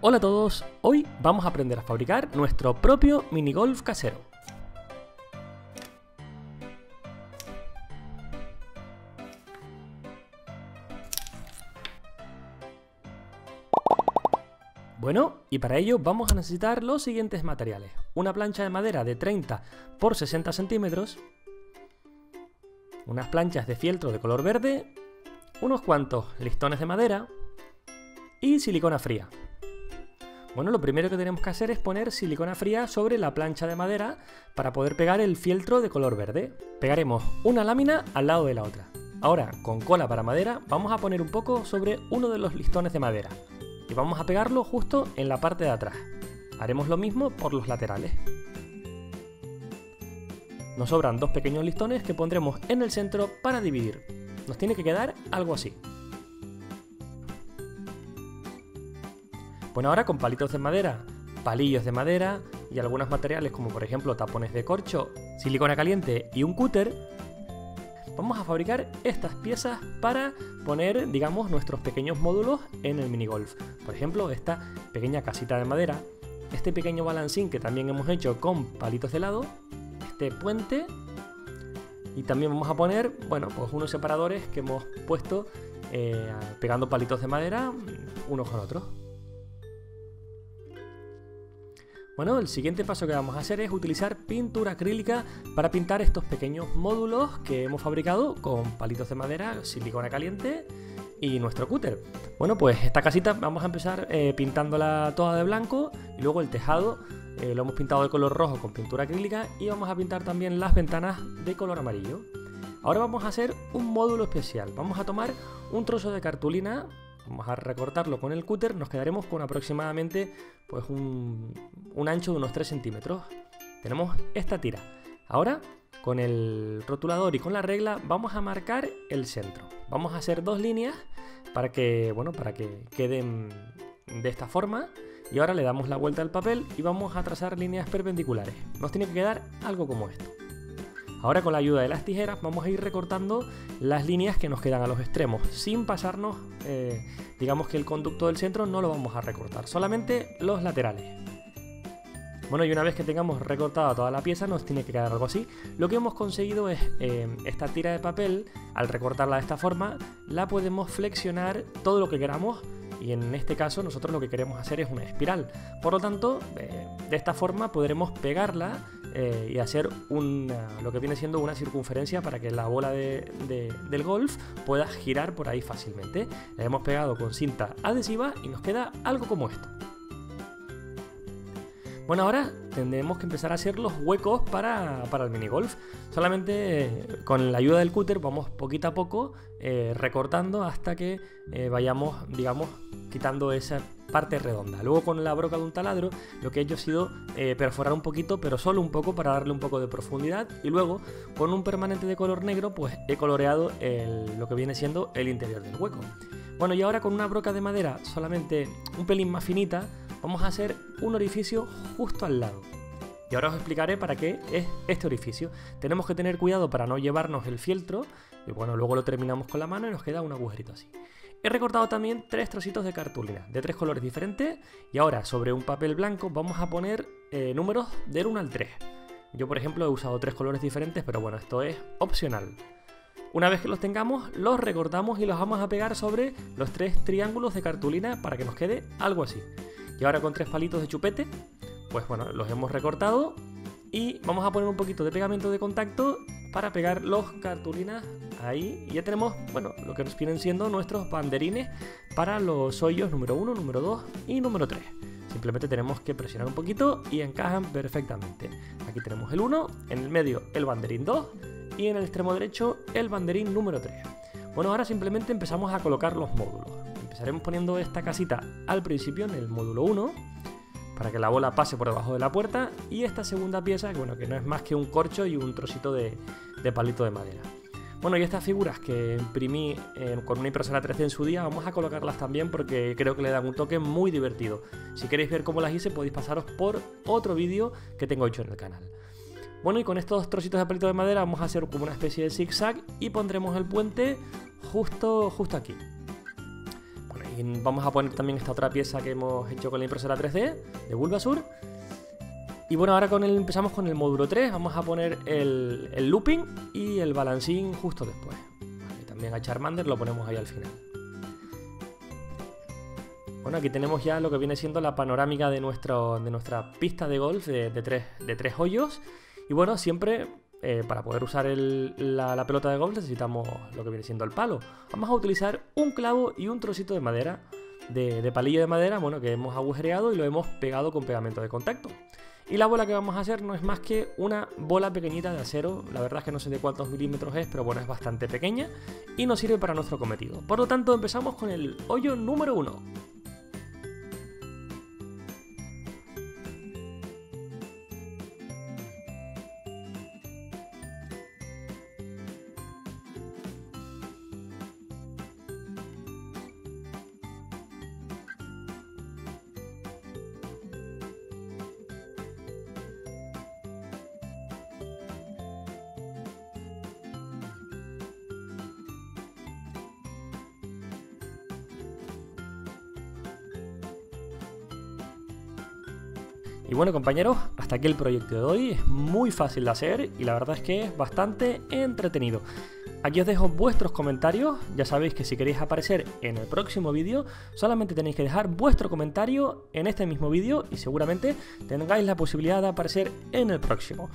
Hola a todos, hoy vamos a aprender a fabricar nuestro propio minigolf casero. Bueno, y para ello vamos a necesitar los siguientes materiales. Una plancha de madera de 30 por 60 centímetros, unas planchas de fieltro de color verde, unos cuantos listones de madera y silicona fría. Bueno, lo primero que tenemos que hacer es poner silicona fría sobre la plancha de madera para poder pegar el fieltro de color verde. Pegaremos una lámina al lado de la otra. Ahora, con cola para madera, vamos a poner un poco sobre uno de los listones de madera y vamos a pegarlo justo en la parte de atrás. Haremos lo mismo por los laterales. Nos sobran dos pequeños listones que pondremos en el centro para dividir. Nos tiene que quedar algo así. Bueno, ahora con palitos de madera, palillos de madera y algunos materiales como por ejemplo tapones de corcho, silicona caliente y un cúter, vamos a fabricar estas piezas para poner, digamos, nuestros pequeños módulos en el minigolf. Por ejemplo, esta pequeña casita de madera, este pequeño balancín que también hemos hecho con palitos de lado, este puente y también vamos a poner, bueno, pues unos separadores que hemos puesto eh, pegando palitos de madera unos con otros. Bueno, el siguiente paso que vamos a hacer es utilizar pintura acrílica para pintar estos pequeños módulos que hemos fabricado con palitos de madera, silicona caliente y nuestro cúter. Bueno, pues esta casita vamos a empezar eh, pintándola toda de blanco y luego el tejado eh, lo hemos pintado de color rojo con pintura acrílica y vamos a pintar también las ventanas de color amarillo. Ahora vamos a hacer un módulo especial. Vamos a tomar un trozo de cartulina Vamos a recortarlo con el cúter, nos quedaremos con aproximadamente pues un, ancho de unos 3 centímetros. Tenemos esta tira. Ahora, con el rotulador y con la regla, vamos a marcar el centro. Vamos a hacer dos líneas para que, bueno, para que queden de esta forma. Y ahora le damos la vuelta al papel y vamos a trazar líneas perpendiculares. Nos tiene que quedar algo como esto. Ahora con la ayuda de las tijeras vamos a ir recortando las líneas que nos quedan a los extremos, sin pasarnos, eh, digamos que el conducto del centro no lo vamos a recortar, solamente los laterales. Bueno, y una vez que tengamos recortada toda la pieza, nos tiene que quedar algo así. Lo que hemos conseguido es eh, esta tira de papel, al recortarla de esta forma, la podemos flexionar todo lo que queramos y en este caso nosotros lo que queremos hacer es una espiral. Por lo tanto, eh, de esta forma podremos pegarla eh, y hacer lo que viene siendo una circunferencia para que la bola del golf pueda girar por ahí fácilmente. La hemos pegado con cinta adhesiva y nos queda algo como esto. Bueno, ahora tendremos que empezar a hacer los huecos para, para el minigolf. Solamente eh, con la ayuda del cúter vamos poquito a poco eh, recortando hasta que vayamos, digamos, quitando esa parte redonda. Luego con la broca de un taladro lo que he hecho ha sido perforar un poquito, pero solo un poco para darle un poco de profundidad. Y luego con un permanente de color negro pues he coloreado lo que viene siendo el interior del hueco. Bueno, y ahora con una broca de madera solamente un pelín más finita vamos a hacer un orificio justo al lado. Y ahora os explicaré para qué es este orificio. Tenemos que tener cuidado para no llevarnos el fieltro, y bueno, luego lo terminamos con la mano y nos queda un agujerito así. He recortado también tres trocitos de cartulina de tres colores diferentes y ahora sobre un papel blanco vamos a poner eh, números del 1 al 3. Yo por ejemplo he usado tres colores diferentes, pero bueno, esto es opcional. Una vez que los tengamos, los recortamos y los vamos a pegar sobre los tres triángulos de cartulina para que nos quede algo así. Y ahora con tres palitos de chupete, pues bueno, los hemos recortado y vamos a poner un poquito de pegamento de contacto para pegar los cartulinas ahí. Y ya tenemos, bueno, lo que nos vienen siendo nuestros banderines para los hoyos número 1, número 2 y número 3. Simplemente tenemos que presionar un poquito y encajan perfectamente. Aquí tenemos el 1, en el medio el banderín 2 y en el extremo derecho el banderín número 3. Bueno, ahora simplemente empezamos a colocar los módulos. Empezaremos poniendo esta casita al principio en el módulo 1 para que la bola pase por debajo de la puerta y esta segunda pieza, bueno, que no es más que un corcho y un trocito de, palito de madera. Bueno, y estas figuras que imprimí eh, con una impresora 3D en su día, vamos a colocarlas también porque creo que le dan un toque muy divertido. Si queréis ver cómo las hice, podéis pasaros por otro vídeo que tengo hecho en el canal. Bueno, y con estos trocitos de palito de madera vamos a hacer como una especie de zigzag y pondremos el puente justo, justo aquí Vamos a poner también esta otra pieza que hemos hecho con la impresora 3D de Bulbasur. Y bueno, ahora con el, empezamos con el módulo 3, vamos a poner el, looping y el balancing justo después. también a Charmander lo ponemos ahí al final. Bueno, aquí tenemos ya lo que viene siendo la panorámica de, nuestro, de nuestra pista de golf de, tres, de tres hoyos. Y bueno, siempre eh, para poder usar la, pelota de golf necesitamos lo que viene siendo el palo. Vamos a utilizar un clavo y un trocito de madera, de, de palillo de madera, bueno, que hemos agujereado y lo hemos pegado con pegamento de contacto. Y la bola que vamos a hacer no es más que una bola pequeñita de acero, la verdad es que no sé de cuántos milímetros es, pero bueno, es bastante pequeña y nos sirve para nuestro cometido. Por lo tanto, empezamos con el hoyo número 1. Y bueno compañeros, hasta aquí el proyecto de hoy, es muy fácil de hacer y la verdad es que es bastante entretenido. Aquí os dejo vuestros comentarios, ya sabéis que si queréis aparecer en el próximo vídeo, solamente tenéis que dejar vuestro comentario en este mismo vídeo y seguramente tengáis la posibilidad de aparecer en el próximo.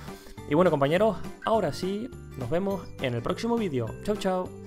Y bueno compañeros, ahora sí, nos vemos en el próximo vídeo. Chao chao.